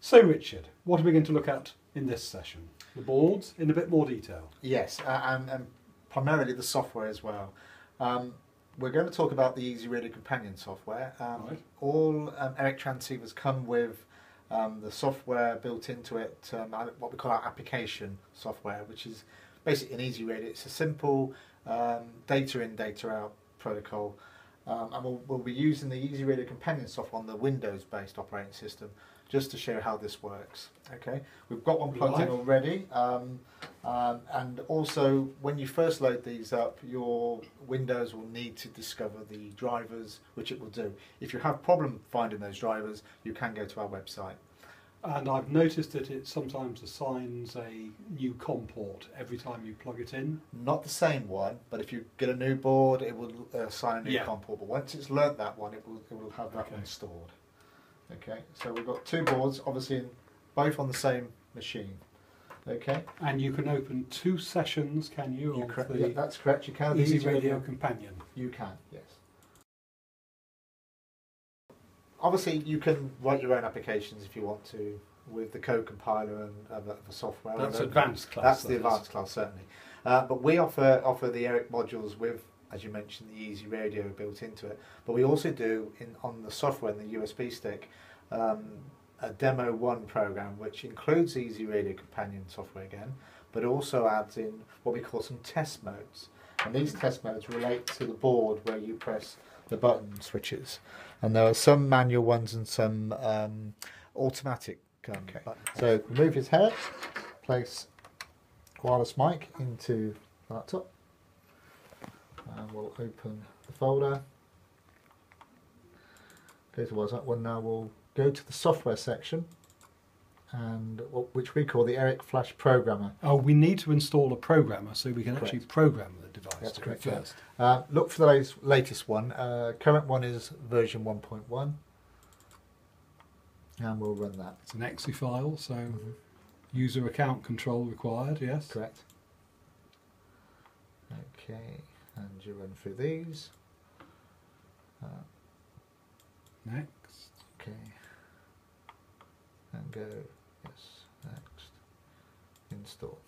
So, Richard, what are we going to look at in this session? The boards in a bit more detail. Yes, uh, and, and primarily the software as well. Um, we're going to talk about the Easy Radio Companion software. Um, Right. All um, eRIC transceivers come with um, the software built into it, um, what we call our application software, which is basically an Easy Radio. It's a simple um, data in, data out protocol. Um, and we'll, we'll be using the Easy Radio Companion software on the Windows-based operating system just to show how this works. Okay, we've got one plugged in already, um, um, and also when you first load these up, your Windows will need to discover the drivers, which it will do. If you have problem finding those drivers, you can go to our website. And I've noticed that it sometimes assigns a new COM port every time you plug it in. Not the same one, but if you get a new board, it will uh, assign a new Yeah. COM port. But once it's learnt that one, it will it will have that Okay. one stored. Okay, so we've got two boards, obviously in, both on the same machine. Okay, And you can open two sessions, can you, you yeah, that's correct. You can Easy Radio Companion? You can, yes. Obviously, you can write your own applications if you want to with the code compiler and other, other software. That's advanced class. That's that the advanced class, certainly. Uh, but we offer offer the eRIC modules with, as you mentioned, the Easy Radio built into it. But we also do in on the software and the USB stick um, a demo one program, which includes Easy Radio Companion software again, but also adds in what we call some test modes. And these test modes relate to the board where you press the button switches. And there are some manual ones and some um, automatic um, buttons. So remove his head, place wireless mic into the laptop, and we'll open the folder. Go to what's that one now. We'll go to the software section, and which we call the eRIC Flash Programmer. Oh, we need to install a programmer so we can actually program the device That's correct, it yeah. Uh, look for the latest, latest one. Uh, current one is version 1.1, and we'll run that. It's an exe file, so Mhm. user account control required, yes. Correct. Okay, and you run through these. Uh, Next. okay. And go. Install.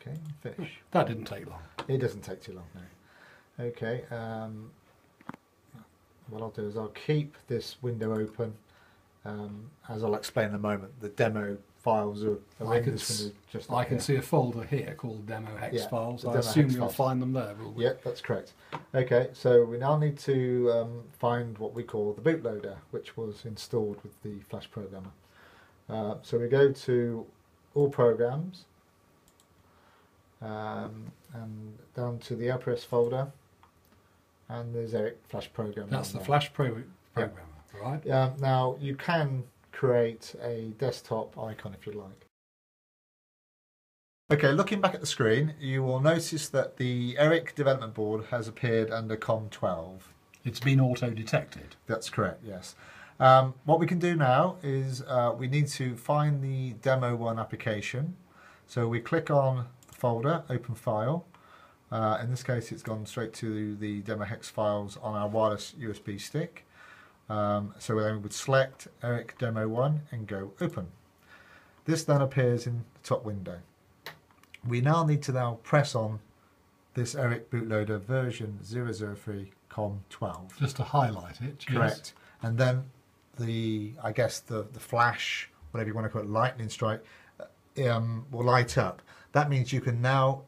Okay, finish. That didn't take long. It doesn't take too long now. Okay, um, what I'll do is I'll keep this window open. Um, as I'll explain in a moment, the demo files are, are I can this s- window just I can here. see a folder here called demo hex Yeah, files. I assume you'll files. find them there, will we? Yep, that's correct. Okay, so we now need to um, find what we call the bootloader, which was installed with the Flash programmer. Uh, so we go to all programs um, and down to the LPS folder, and there's eRIC Flash program. That's the there. Flash pro- programmer, right? Yeah, now you can create a desktop icon if you like. Okay, looking back at the screen, you will notice that the eRIC development board has appeared under COM12. It's been auto detected. That's correct, yes. Um, what we can do now is uh, we need to find the demo one application. So we click on folder, open file. Uh, in this case, it's gone straight to the demo hex files on our wireless USB stick. Um, so then we would select eRIC Demo 1 and go open. This then appears in the top window. We now need to now press on this eRIC bootloader version 003 COM12. Just to highlight it. yes. Correct. And then the, I guess the the flash, whatever you want to call it, lightning strike, uh, um, will light up. That means you can now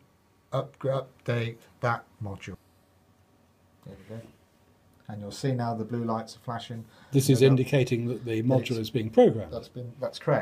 up, update that module. There we go. And you'll see now the blue lights are flashing. This is indicating that the module is. is being programmed. That's been that's correct.